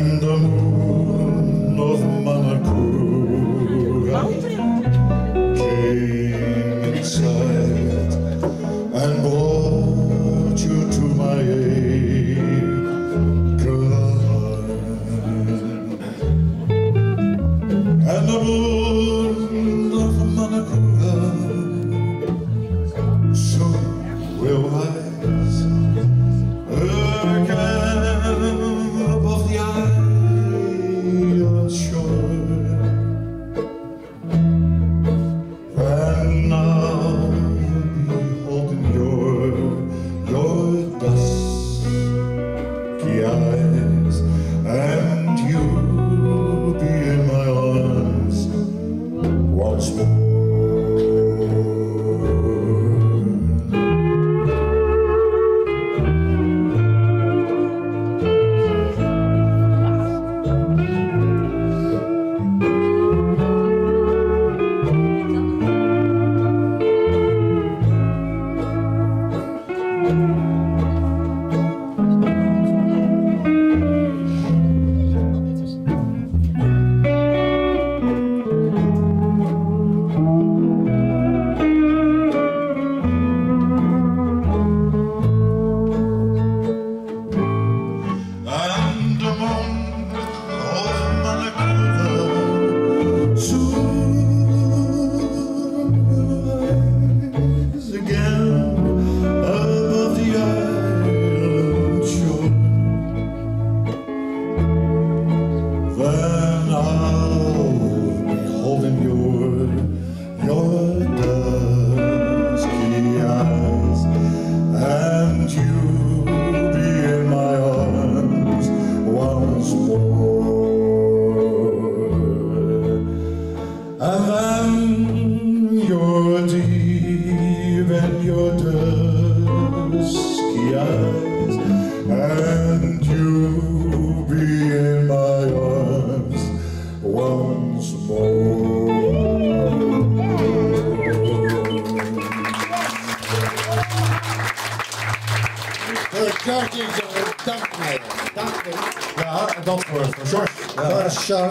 and the eyes, and you'll be in my arms once more. And then you're deep in your dusky eyes, and you'll be in my arms once more. Dank meneer. Dank meneer. Ja, wordt. Voor show.